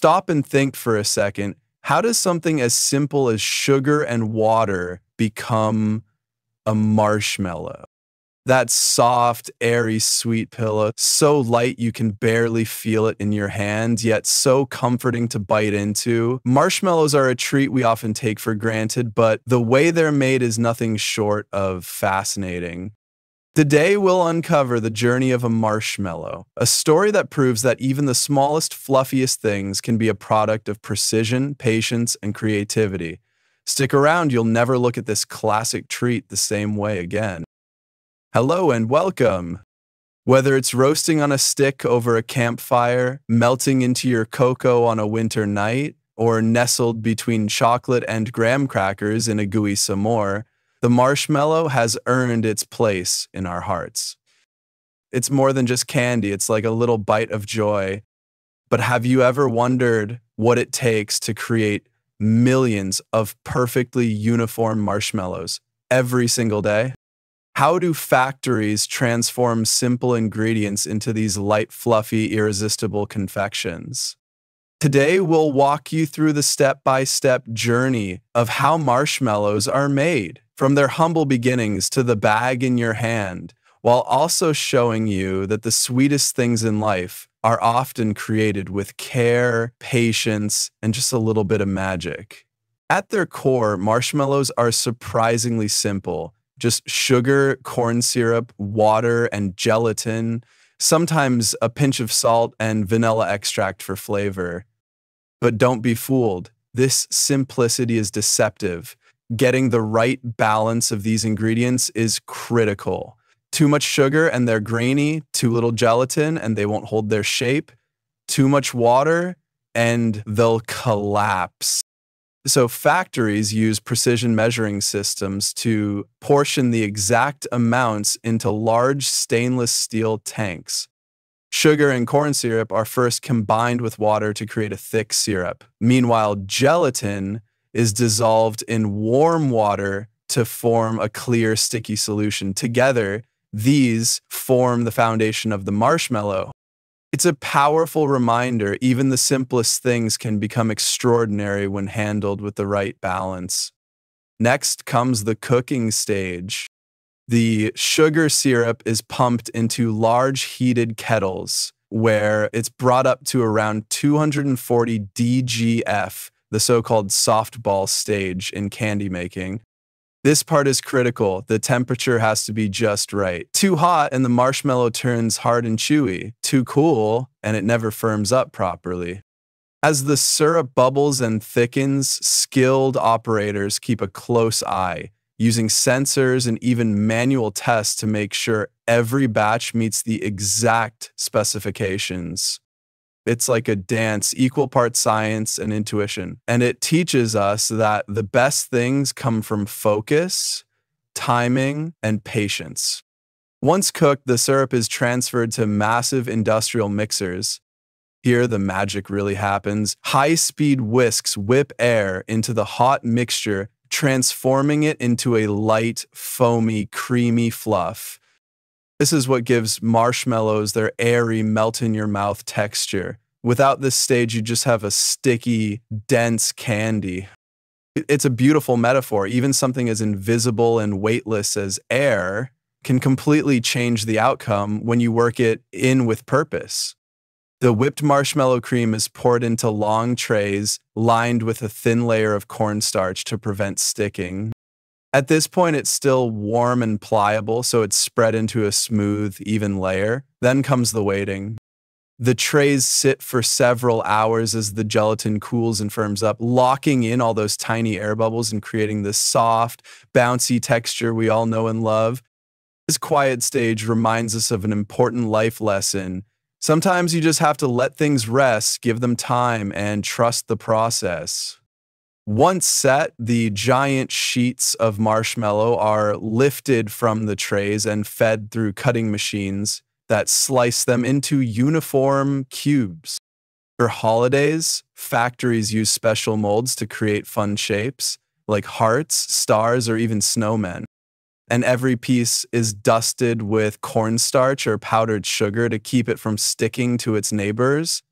Stop and think for a second. How does something as simple as sugar and water become a marshmallow? That soft, airy, sweet pillow, so light you can barely feel it in your hand, yet so comforting to bite into. Marshmallows are a treat we often take for granted, but the way they're made is nothing short of fascinating. Today, we'll uncover the journey of a marshmallow, a story that proves that even the smallest, fluffiest things can be a product of precision, patience, and creativity. Stick around, you'll never look at this classic treat the same way again. Hello and welcome. Whether it's roasting on a stick over a campfire, melting into your cocoa on a winter night, or nestled between chocolate and graham crackers in a gooey s'more, the marshmallow has earned its place in our hearts. It's more than just candy, it's like a little bite of joy. But have you ever wondered what it takes to create millions of perfectly uniform marshmallows every single day? How do factories transform simple ingredients into these light, fluffy, irresistible confections? Today, we'll walk you through the step by step journey of how marshmallows are made, from their humble beginnings to the bag in your hand, while also showing you that the sweetest things in life are often created with care, patience, and just a little bit of magic. At their core, marshmallows are surprisingly simple just sugar, corn syrup, water, and gelatin, sometimes a pinch of salt and vanilla extract for flavor. But don't be fooled. This simplicity is deceptive. Getting the right balance of these ingredients is critical. Too much sugar and they're grainy, too little gelatin and they won't hold their shape, too much water and they'll collapse. So, factories use precision measuring systems to portion the exact amounts into large stainless steel tanks. Sugar and corn syrup are first combined with water to create a thick syrup. Meanwhile, gelatin is dissolved in warm water to form a clear, sticky solution. Together, these form the foundation of the marshmallow. It's a powerful reminder even the simplest things can become extraordinary when handled with the right balance. Next comes the cooking stage. The sugar syrup is pumped into large heated kettles where it's brought up to around 240 DGF, the so called softball stage in candy making. This part is critical. The temperature has to be just right. Too hot and the marshmallow turns hard and chewy. Too cool and it never firms up properly. As the syrup bubbles and thickens, skilled operators keep a close eye, using sensors and even manual tests to make sure every batch meets the exact specifications. It's like a dance, equal parts science and intuition. And it teaches us that the best things come from focus, timing, and patience. Once cooked, the syrup is transferred to massive industrial mixers. Here, the magic really happens. High speed whisks whip air into the hot mixture, transforming it into a light, foamy, creamy fluff. This is what gives marshmallows their airy, melt in your mouth texture. Without this stage, you just have a sticky, dense candy. It's a beautiful metaphor. Even something as invisible and weightless as air can completely change the outcome when you work it in with purpose. The whipped marshmallow cream is poured into long trays lined with a thin layer of cornstarch to prevent sticking. At this point, it's still warm and pliable, so it's spread into a smooth, even layer. Then comes the waiting. The trays sit for several hours as the gelatin cools and firms up, locking in all those tiny air bubbles and creating this soft, bouncy texture we all know and love. This quiet stage reminds us of an important life lesson. Sometimes you just have to let things rest, give them time, and trust the process. Once set, the giant sheets of marshmallow are lifted from the trays and fed through cutting machines that slice them into uniform cubes. For holidays, factories use special molds to create fun shapes, like hearts, stars, or even snowmen. And every piece is dusted with cornstarch or powdered sugar to keep it from sticking to its neighbors.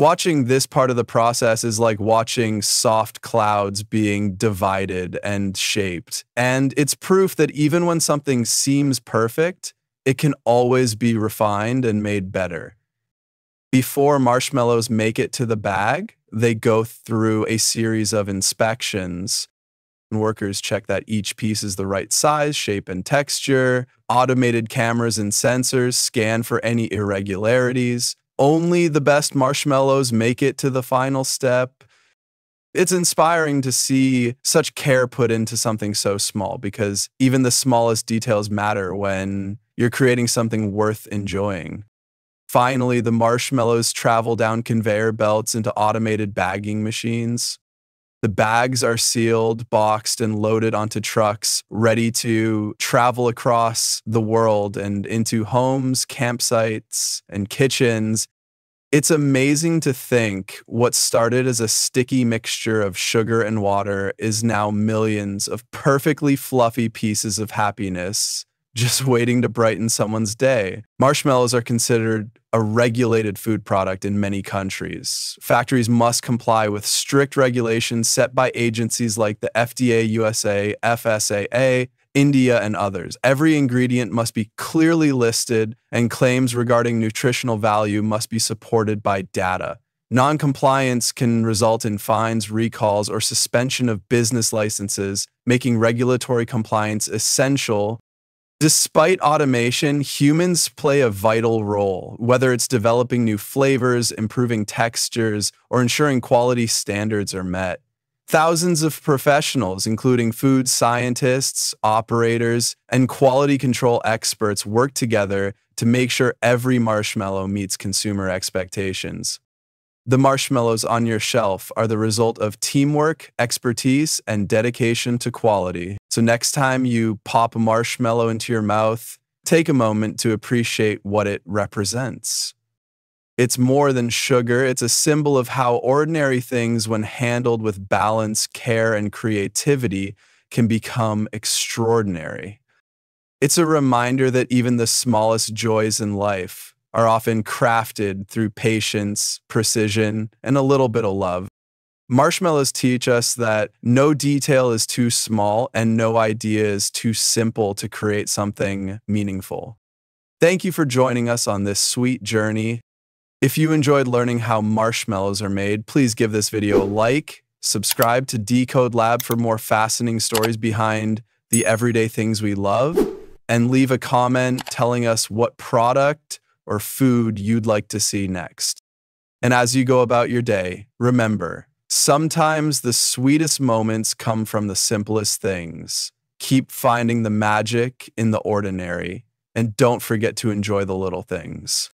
Watching this part of the process is like watching soft clouds being divided and shaped. And it's proof that even when something seems perfect, it can always be refined and made better. Before marshmallows make it to the bag, they go through a series of inspections. Workers check that each piece is the right size, shape, and texture. Automated cameras and sensors scan for any irregularities only the best marshmallows make it to the final step. It's inspiring to see such care put into something so small because even the smallest details matter when you're creating something worth enjoying. Finally, the marshmallows travel down conveyor belts into automated bagging machines. The bags are sealed, boxed, and loaded onto trucks, ready to travel across the world and into homes, campsites, and kitchens. It's amazing to think what started as a sticky mixture of sugar and water is now millions of perfectly fluffy pieces of happiness just waiting to brighten someone's day. Marshmallows are considered a regulated food product in many countries. Factories must comply with strict regulations set by agencies like the FDA USA, FSAA, India, and others. Every ingredient must be clearly listed, and claims regarding nutritional value must be supported by data. Noncompliance can result in fines, recalls, or suspension of business licenses, making regulatory compliance essential Despite automation, humans play a vital role, whether it's developing new flavors, improving textures, or ensuring quality standards are met. Thousands of professionals, including food scientists, operators, and quality control experts, work together to make sure every marshmallow meets consumer expectations. The marshmallows on your shelf are the result of teamwork, expertise, and dedication to quality. So next time you pop a marshmallow into your mouth, take a moment to appreciate what it represents. It's more than sugar, it's a symbol of how ordinary things, when handled with balance, care, and creativity, can become extraordinary. It's a reminder that even the smallest joys in life, are often crafted through patience, precision, and a little bit of love. Marshmallows teach us that no detail is too small and no idea is too simple to create something meaningful. Thank you for joining us on this sweet journey. If you enjoyed learning how marshmallows are made, please give this video a like, subscribe to Decode Lab for more fascinating stories behind the everyday things we love, and leave a comment telling us what product or food you'd like to see next. And as you go about your day, remember, sometimes the sweetest moments come from the simplest things. Keep finding the magic in the ordinary, and don't forget to enjoy the little things.